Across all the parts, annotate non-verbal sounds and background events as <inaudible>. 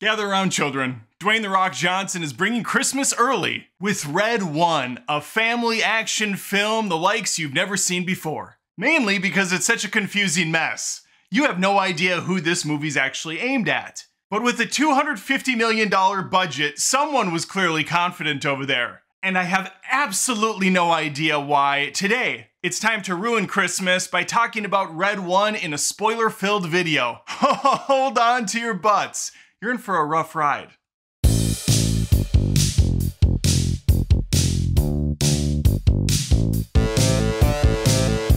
Gather around, children. Dwayne The Rock Johnson is bringing Christmas early with Red One, a family action film the likes you've never seen before. Mainly because it's such a confusing mess. You have no idea who this movie's actually aimed at. But with a $250 million budget, someone was clearly confident over there. And I have absolutely no idea why today. It's time to ruin Christmas by talking about Red One in a spoiler filled video. <laughs> Hold on to your butts. You're in for a rough ride.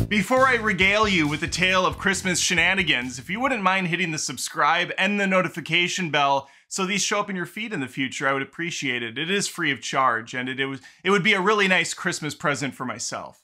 Before I regale you with a tale of Christmas shenanigans, if you wouldn't mind hitting the subscribe and the notification bell so these show up in your feed in the future, I would appreciate it. It is free of charge, and it, it, was, it would be a really nice Christmas present for myself.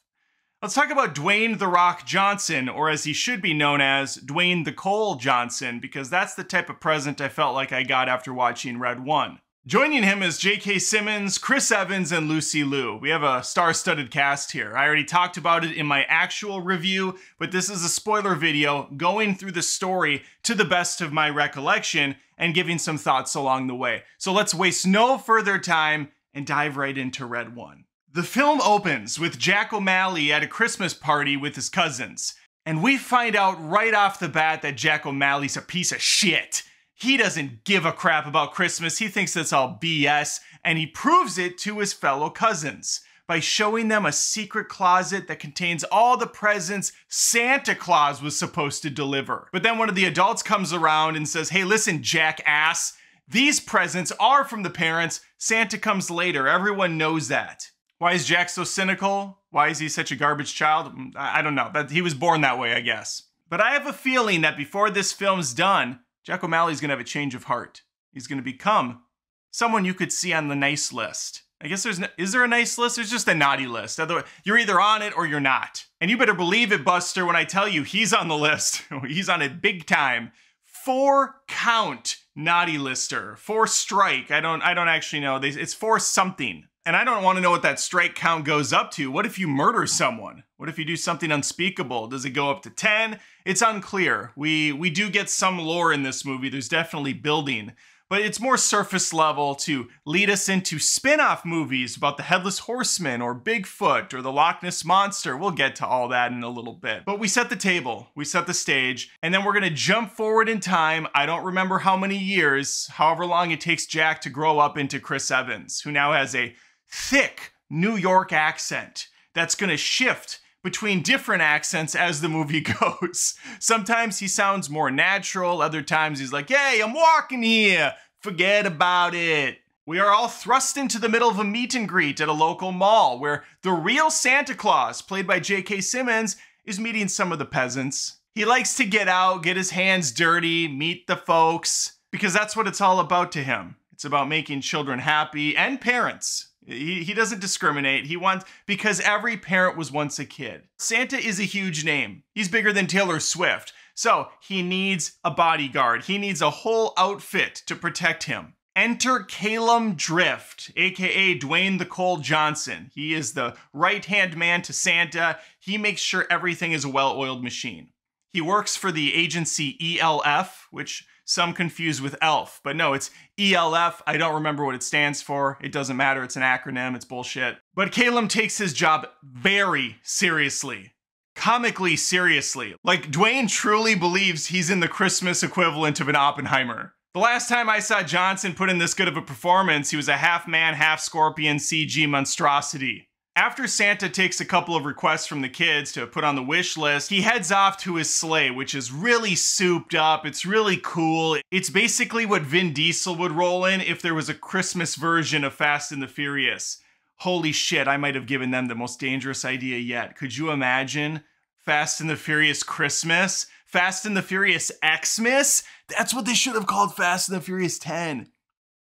Let's talk about Dwayne The Rock Johnson, or as he should be known as, Dwayne The Coal Johnson, because that's the type of present I felt like I got after watching Red 1. Joining him is J.K. Simmons, Chris Evans, and Lucy Liu. We have a star studded cast here. I already talked about it in my actual review, but this is a spoiler video going through the story to the best of my recollection and giving some thoughts along the way. So let's waste no further time and dive right into Red 1. The film opens with Jack O'Malley at a Christmas party with his cousins, and we find out right off the bat that Jack O'Malley's a piece of shit. He doesn't give a crap about Christmas. He thinks it's all BS, and he proves it to his fellow cousins by showing them a secret closet that contains all the presents Santa Claus was supposed to deliver. But then one of the adults comes around and says, Hey, listen, jackass, these presents are from the parents. Santa comes later. Everyone knows that. Why is Jack so cynical? Why is he such a garbage child? Mm, I don't know. That he was born that way, I guess. But I have a feeling that before this film's done, Jack O'Malley's to have a change of heart. He's to become someone you could see on the nice list. I guess there's is there a nice list? There's just a naughty list. Otherwise, you're either on it or you're not. And you better believe it, Buster, when I tell you he's on the list. <laughs> he's on it big time. Four count naughty lister. Four strike. I don't I don't actually know. It's four something. And I don't want to know what that strike count goes up to. What if you murder someone? What if you do something unspeakable? Does it go up to 10? It's unclear. We we do get some lore in this movie. There's definitely building, but it's more surface level to lead us into spin-off movies about the Headless Horseman or Bigfoot or the Loch Ness Monster. We'll get to all that in a little bit. But we set the table, we set the stage, and then we're going to jump forward in time. I don't remember how many years, however long it takes Jack to grow up into Chris Evans, who now has a thick New York accent that's going to shift between different accents as the movie <laughs> goes. Sometimes he sounds more natural, other times he's like, hey, I'm walking here, forget about it. We are all thrust into the middle of a meet and greet at a local mall where the real Santa Claus, played by J.K. Simmons, is meeting some of the peasants. He likes to get out, get his hands dirty, meet the folks, because that's what it's all about to him. It's about making children happy and parents he, he doesn't discriminate. He wants, because every parent was once a kid. Santa is a huge name. He's bigger than Taylor Swift. So he needs a bodyguard. He needs a whole outfit to protect him. Enter Callum Drift, aka Dwayne the Coal Johnson. He is the right hand man to Santa. He makes sure everything is a well oiled machine. He works for the agency ELF, which some confuse with ELF, but no, it's ELF. I don't remember what it stands for. It doesn't matter. It's an acronym. It's bullshit. But Callum takes his job very seriously. Comically seriously. Like, Dwayne truly believes he's in the Christmas equivalent of an Oppenheimer. The last time I saw Johnson put in this good of a performance, he was a half man, half scorpion CG monstrosity. After Santa takes a couple of requests from the kids to put on the wish list, he heads off to his sleigh, which is really souped up. It's really cool. It's basically what Vin Diesel would roll in if there was a Christmas version of Fast and the Furious. Holy shit, I might have given them the most dangerous idea yet. Could you imagine Fast and the Furious Christmas? Fast and the Furious Xmas? That's what they should have called Fast and the Furious 10.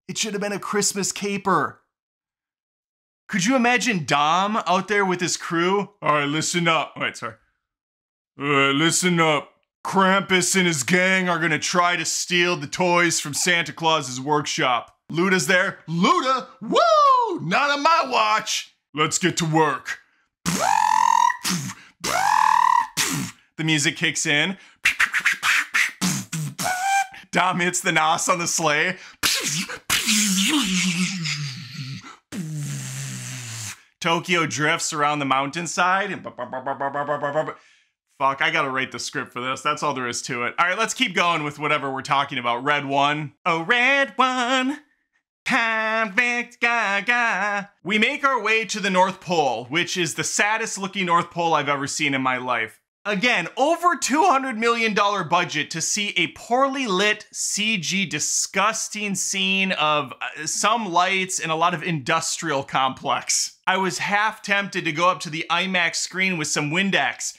It should have been a Christmas caper. Could you imagine Dom out there with his crew? All right, listen up. Wait, sorry. All right, listen up. Krampus and his gang are gonna try to steal the toys from Santa Claus's workshop. Luda's there. Luda? Woo! Not on my watch. Let's get to work. The music kicks in. Dom hits the nos on the sleigh. Tokyo drifts around the mountainside and fuck, I gotta write the script for this. That's all there is to it. All right, let's keep going with whatever we're talking about. Red one. Oh, red one. Konvict Gaga. We make our way to the North Pole, which is the saddest looking North Pole I've ever seen in my life. Again, over $200 million budget to see a poorly lit CG disgusting scene of uh, some lights and a lot of industrial complex. I was half tempted to go up to the IMAX screen with some Windex.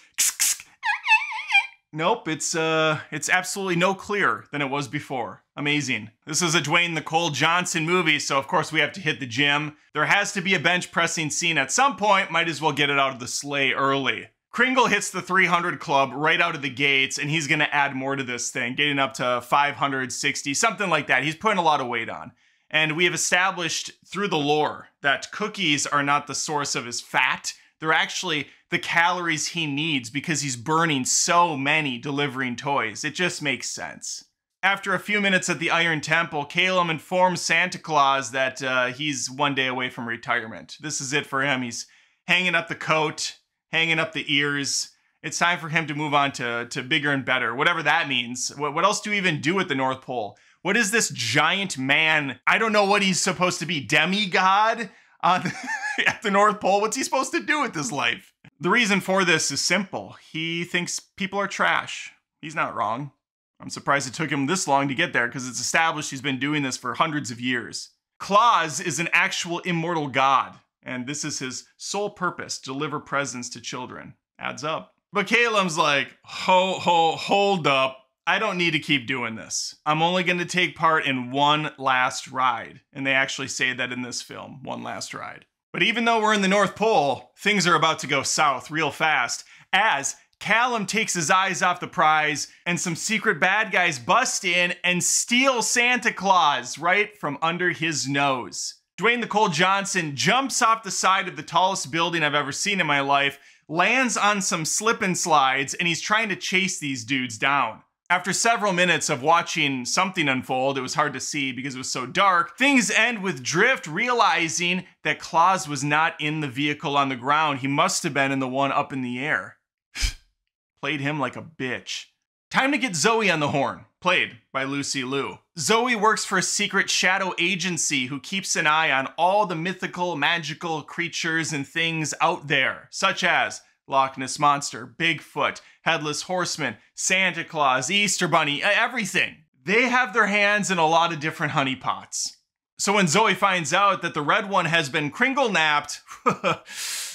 Nope, it's uh it's absolutely no clearer than it was before. Amazing. This is a Dwayne the Coal Johnson movie, so of course we have to hit the gym. There has to be a bench pressing scene at some point, might as well get it out of the sleigh early. Kringle hits the 300 club right out of the gates, and he's gonna add more to this thing, getting up to 560, something like that. He's putting a lot of weight on. And we have established through the lore that cookies are not the source of his fat. They're actually the calories he needs because he's burning so many delivering toys. It just makes sense. After a few minutes at the Iron Temple, Callum informs Santa Claus that uh, he's one day away from retirement. This is it for him. He's hanging up the coat, hanging up the ears. It's time for him to move on to, to bigger and better, whatever that means. What, what else do you even do at the North Pole? What is this giant man? I don't know what he's supposed to be, demigod on uh, <laughs> at the North Pole. What's he supposed to do with his life? The reason for this is simple. He thinks people are trash. He's not wrong. I'm surprised it took him this long to get there because it's established he's been doing this for hundreds of years. Claus is an actual immortal god and this is his sole purpose deliver presents to children. Adds up. But Caleb's like, ho, ho, hold up. I don't need to keep doing this. I'm only going to take part in one last ride. And they actually say that in this film one last ride. But even though we're in the North Pole, things are about to go south real fast as Callum takes his eyes off the prize and some secret bad guys bust in and steal Santa Claus right from under his nose. Dwayne the Coal Johnson jumps off the side of the tallest building I've ever seen in my life, lands on some slip and slides, and he's trying to chase these dudes down. After several minutes of watching something unfold, it was hard to see because it was so dark. Things end with Drift realizing that Claus was not in the vehicle on the ground. He must have been in the one up in the air. <sighs> Played him like a bitch. Time to get Zoe on the horn, played by Lucy Liu. Zoe works for a secret shadow agency who keeps an eye on all the mythical, magical creatures and things out there, such as Loch Ness Monster, Bigfoot, Headless Horseman, Santa Claus, Easter Bunny, everything. They have their hands in a lot of different honeypots. So when Zoe finds out that the red one has been Kringle napped, <laughs>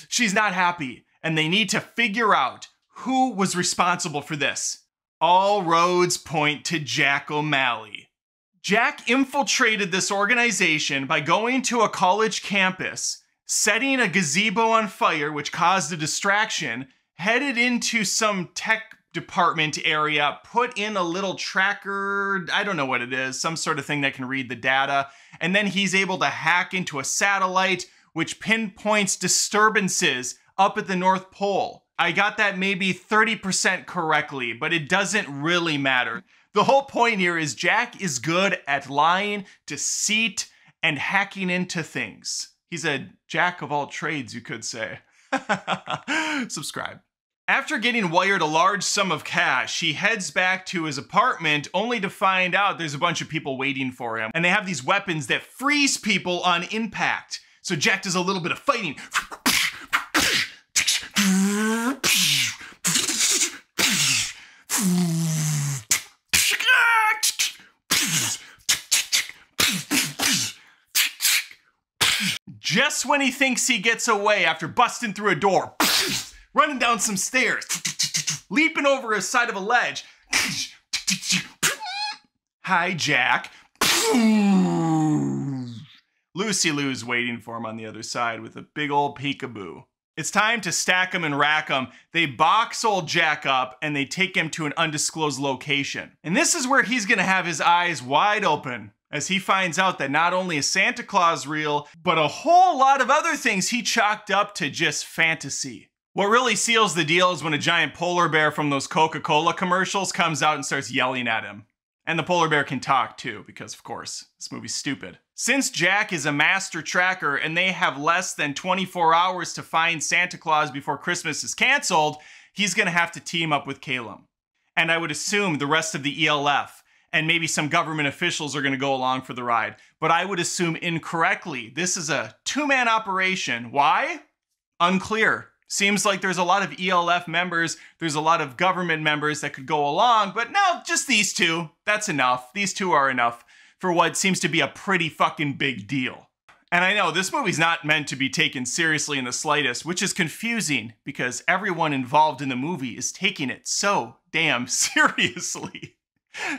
she's not happy, and they need to figure out who was responsible for this. All roads point to Jack O'Malley. Jack infiltrated this organization by going to a college campus, setting a gazebo on fire, which caused a distraction, headed into some tech department area, put in a little tracker, I don't know what it is, some sort of thing that can read the data, and then he's able to hack into a satellite which pinpoints disturbances up at the North Pole. I got that maybe 30% correctly, but it doesn't really matter. The whole point here is Jack is good at lying, deceit, and hacking into things. He's a jack of all trades, you could say. <laughs> Subscribe. After getting wired a large sum of cash, he heads back to his apartment only to find out there's a bunch of people waiting for him. And they have these weapons that freeze people on impact. So Jack does a little bit of fighting. Just when he thinks he gets away after busting through a door, <laughs> running down some stairs, <laughs> leaping over a side of a ledge. <laughs> Hi, Jack. Lucy Liu's waiting for him on the other side with a big old peekaboo. It's time to stack him and rack him. They box old Jack up and they take him to an undisclosed location. And this is where he's gonna have his eyes wide open as he finds out that not only is Santa Claus real, but a whole lot of other things he chalked up to just fantasy. What really seals the deal is when a giant polar bear from those Coca Cola commercials comes out and starts yelling at him. And the polar bear can talk too, because of course, this movie's stupid. Since Jack is a master tracker and they have less than 24 hours to find Santa Claus before Christmas is canceled, he's gonna have to team up with Callum. And I would assume the rest of the ELF and maybe some government officials are gonna go along for the ride. But I would assume incorrectly. This is a two man operation. Why? Unclear. Seems like there's a lot of ELF members, there's a lot of government members that could go along, but no, just these two. That's enough. These two are enough for what seems to be a pretty fucking big deal. And I know this movie's not meant to be taken seriously in the slightest, which is confusing because everyone involved in the movie is taking it so damn <laughs> seriously.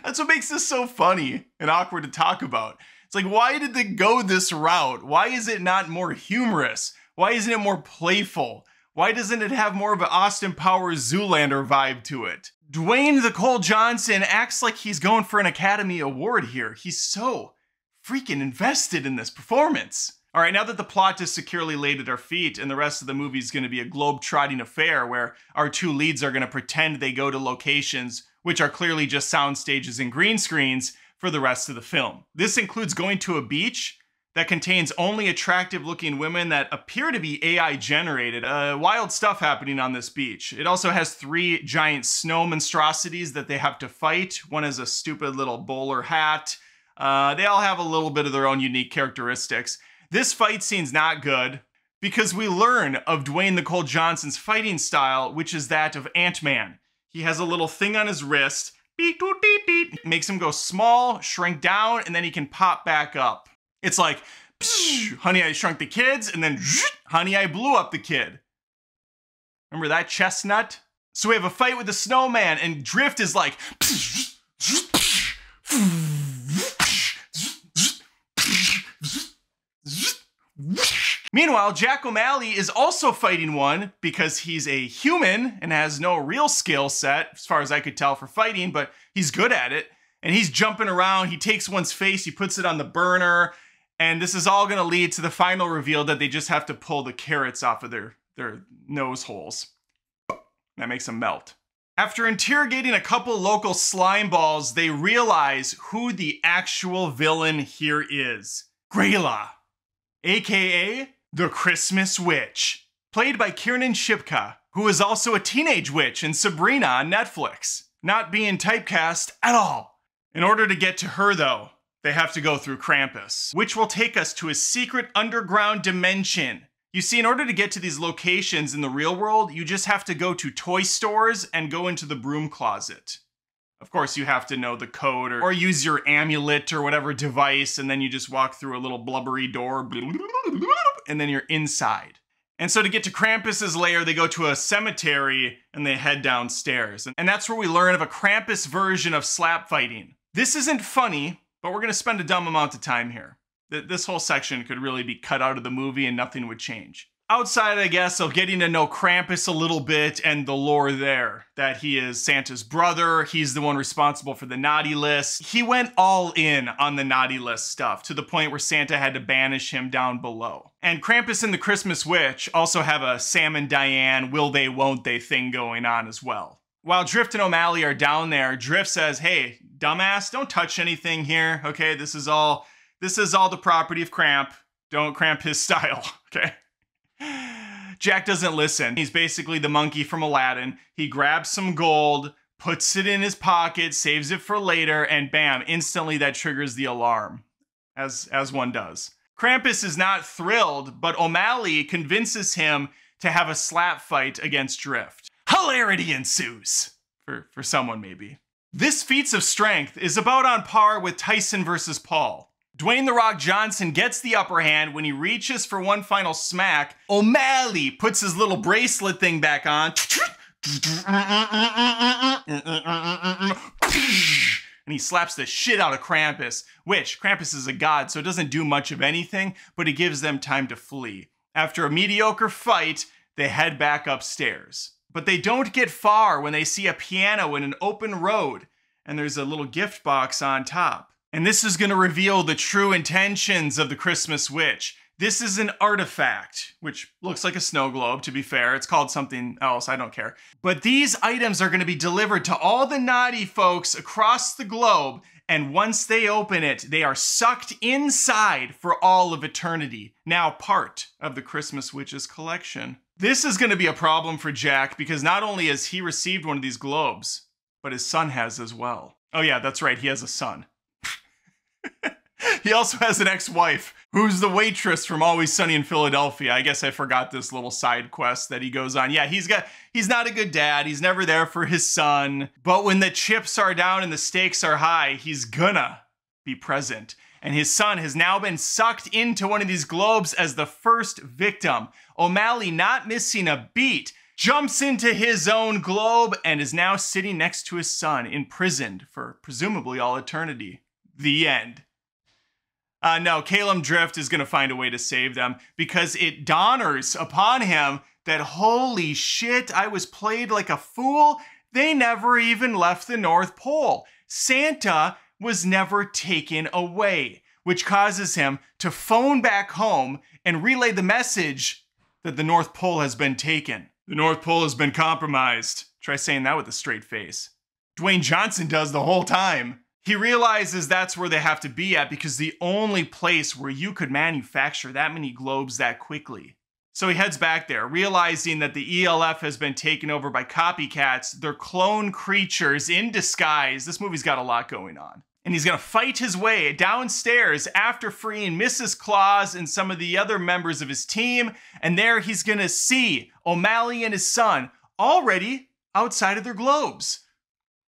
That's what makes this so funny and awkward to talk about. It's like, why did they go this route? Why is it not more humorous? Why isn't it more playful? Why doesn't it have more of an Austin Powers Zoolander vibe to it? Dwayne the Coal Johnson acts like he's going for an Academy Award here. He's so freaking invested in this performance. All right, now that the plot is securely laid at our feet and the rest of the movie is going to be a globe-trotting affair where our two leads are going to pretend they go to locations which are clearly just sound stages and green screens for the rest of the film. This includes going to a beach that contains only attractive looking women that appear to be AI generated. Uh, wild stuff happening on this beach. It also has three giant snow monstrosities that they have to fight. One is a stupid little bowler hat. Uh, they all have a little bit of their own unique characteristics. This fight scene's not good because we learn of Dwayne the Johnson's fighting style, which is that of Ant Man. He has a little thing on his wrist, beep, beep, beep, beep, makes him go small, shrink down, and then he can pop back up. It's like, honey, I shrunk the kids, and then, honey, I blew up the kid. Remember that chestnut? So we have a fight with the snowman, and Drift is like, Meanwhile, Jack O'Malley is also fighting one because he's a human and has no real skill set, as far as I could tell, for fighting, but he's good at it. And he's jumping around. He takes one's face, he puts it on the burner, and this is all going to lead to the final reveal that they just have to pull the carrots off of their, their nose holes. That makes them melt. After interrogating a couple local slime balls, they realize who the actual villain here is. Grayla, aka the Christmas Witch, played by Kiernan Shipka, who is also a teenage witch in Sabrina on Netflix, not being typecast at all. In order to get to her, though, they have to go through Krampus, which will take us to a secret underground dimension. You see, in order to get to these locations in the real world, you just have to go to toy stores and go into the broom closet. Of course, you have to know the code or, or use your amulet or whatever device, and then you just walk through a little blubbery door, and then you're inside. And so to get to Krampus's lair, they go to a cemetery and they head downstairs. And that's where we learn of a Krampus version of slap fighting. This isn't funny, but we're going to spend a dumb amount of time here. This whole section could really be cut out of the movie and nothing would change. Outside, I guess, of getting to know Krampus a little bit and the lore there, that he is Santa's brother, he's the one responsible for the naughty list. He went all in on the naughty list stuff to the point where Santa had to banish him down below. And Krampus and the Christmas Witch also have a Sam and Diane will they, won't they thing going on as well. While Drift and O'Malley are down there, Drift says, hey, dumbass, don't touch anything here. Okay, this is all this is all the property of Cramp. Don't cramp his <laughs> style. Okay. Jack doesn't listen. He's basically the monkey from Aladdin. He grabs some gold, puts it in his pocket, saves it for later, and bam, instantly that triggers the alarm, as, as one does. Krampus is not thrilled, but O'Malley convinces him to have a slap fight against Drift. Hilarity ensues. For, for someone, maybe. This feats of strength is about on par with Tyson versus Paul. Dwayne The Rock Johnson gets the upper hand when he reaches for one final smack. O'Malley puts his little bracelet thing back on. and he slaps the shit out of Krampus, which Krampus is a god, so it doesn't do much of anything, but it gives them time to flee. After a mediocre fight, they head back upstairs. But they don't get far when they see a piano in an open road, and there's a little gift box on top. And this is going to reveal the true intentions of the Christmas Witch. This is an artifact, which looks like a snow globe, to be fair. It's called something else, I don't care. But these items are going to be delivered to all the naughty folks across the globe, and once they open it, they are sucked inside for all of eternity, now part of the Christmas Witch's collection. This is going to be a problem for Jack because not only has he received one of these globes, but his son has as well. Oh, yeah, that's right, he has a son. <laughs> he also has an ex wife who's the waitress from Always Sunny in Philadelphia. I guess I forgot this little side quest that he goes on. Yeah, he's got he's not a good dad. He's never there for his son. But when the chips are down and the stakes are high, he's gonna be present. And his son has now been sucked into one of these globes as the first victim. O'Malley, not missing a beat, jumps into his own globe and is now sitting next to his son, imprisoned for presumably all eternity. The end. Uh, no, Caleb Drift is going to find a way to save them because it dawners upon him that holy shit, I was played like a fool. They never even left the North Pole. Santa was never taken away, which causes him to phone back home and relay the message that the North Pole has been taken. The North Pole has been compromised. Try saying that with a straight face. Dwayne Johnson does the whole time. He realizes that's where they have to be at because the only place where you could manufacture that many globes that quickly. So he heads back there, realizing that the ELF has been taken over by copycats. They're clone creatures in disguise. This movie's got a lot going on. And he's gonna fight his way downstairs after freeing Mrs. Claus and some of the other members of his team. And there he's gonna see O'Malley and his son already outside of their globes.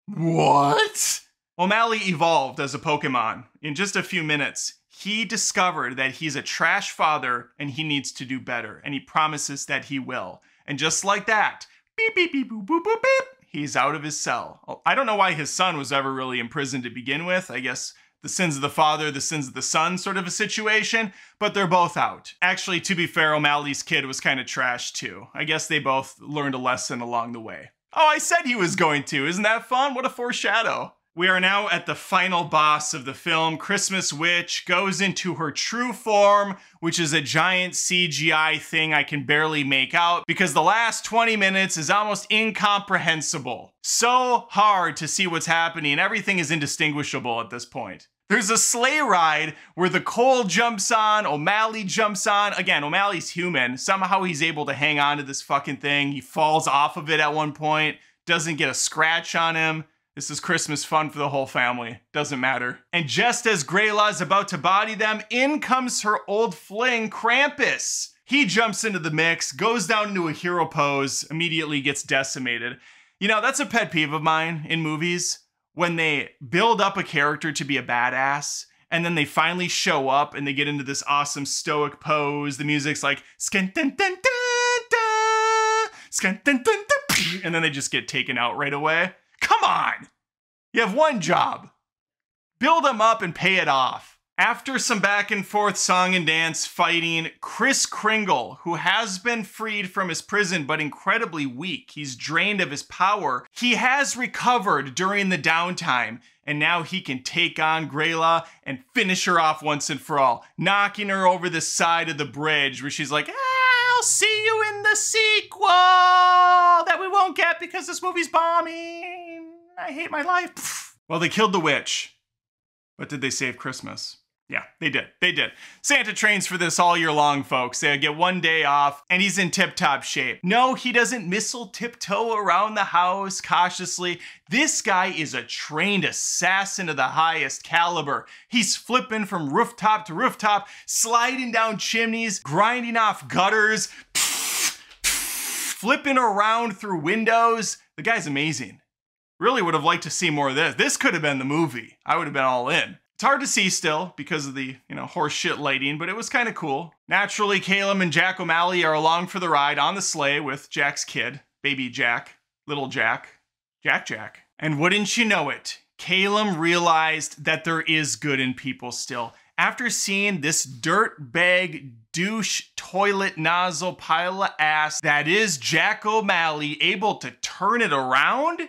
What? O'Malley evolved as a Pokemon. In just a few minutes, he discovered that he's a trash father and he needs to do better, and he promises that he will. And just like that, beep, beep, beep, boop, boop, boop, beep, he's out of his cell. Oh, I don't know why his son was ever really imprisoned to begin with. I guess the sins of the father, the sins of the son sort of a situation, but they're both out. Actually, to be fair, O'Malley's kid was kind of trash too. I guess they both learned a lesson along the way. Oh, I said he was going to. Isn't that fun? What a foreshadow. We are now at the final boss of the film. Christmas Witch goes into her true form, which is a giant CGI thing I can barely make out because the last 20 minutes is almost incomprehensible. So hard to see what's happening. Everything is indistinguishable at this point. There's a sleigh ride where the Coal jumps on, O'Malley jumps on. Again, O'Malley's human. Somehow he's able to hang on to this fucking thing. He falls off of it at one point, doesn't get a scratch on him. This is Christmas fun for the whole family. Doesn't matter. And just as Grayla is about to body them, in comes her old fling, Krampus. He jumps into the mix, goes down into a hero pose, immediately gets decimated. You know, that's a pet peeve of mine in movies when they build up a character to be a badass and then they finally show up and they get into this awesome stoic pose. The music's like and then they just get taken out right away. Come on! You have one job build them up and pay it off. After some back and forth song and dance fighting, Chris Kringle, who has been freed from his prison but incredibly weak, he's drained of his power, he has recovered during the downtime, and now he can take on Grayla and finish her off once and for all, knocking her over the side of the bridge where she's like, ah, I'll see you in the sequel that we won't get because this movie's bombing. I hate my life. <laughs> Well, they killed the witch. But did they save Christmas? Yeah, they did. They did. Santa trains for this all year long, folks. They get one day off, and he's in tip top shape. No, he doesn't missile tiptoe around the house cautiously. This guy is a trained assassin of the highest caliber. He's flipping from rooftop to rooftop, sliding down chimneys, grinding off gutters, flipping around through windows. The guy's amazing. Really would have liked to see more of this. This could have been the movie. I would have been all in. It's hard to see still because of the, you know, horseshit lighting, but it was kind of cool. Naturally, Caleb and Jack O'Malley are along for the ride on the sleigh with Jack's kid, baby Jack, little Jack, Jack Jack. And wouldn't you know it, Caleb realized that there is good in people still. After seeing this dirt bag douche toilet nozzle pile of ass that is Jack O'Malley able to turn it around,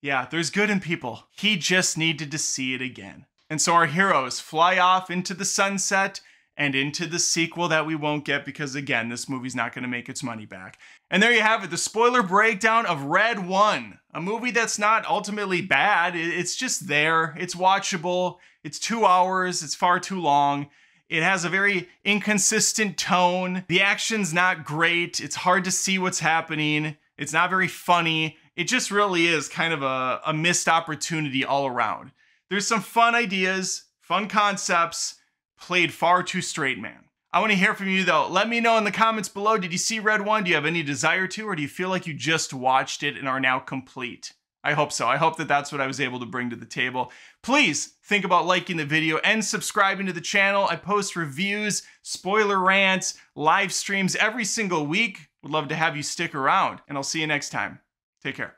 yeah, there's good in people. He just needed to see it again. And so our heroes fly off into the sunset, and into the sequel that we won't get because, again, this movie's not going to make its money back. And there you have it the spoiler breakdown of Red One, a movie that's not ultimately bad. It's just there, it's watchable, it's two hours, it's far too long. It has a very inconsistent tone. The action's not great. It's hard to see what's happening. It's not very funny. It just really is kind of a, a missed opportunity all around. There's some fun ideas, fun concepts, played far too straight man. I want to hear from you though. Let me know in the comments below. Did you see Red One? Do you have any desire to, or do you feel like you just watched it and are now complete? I hope so. I hope that that's what I was able to bring to the table. Please think about liking the video and subscribing to the channel. I post reviews, spoiler rants, live streams every single week. Would love to have you stick around, and I'll see you next time. Take care.